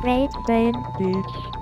Great Bane Beach.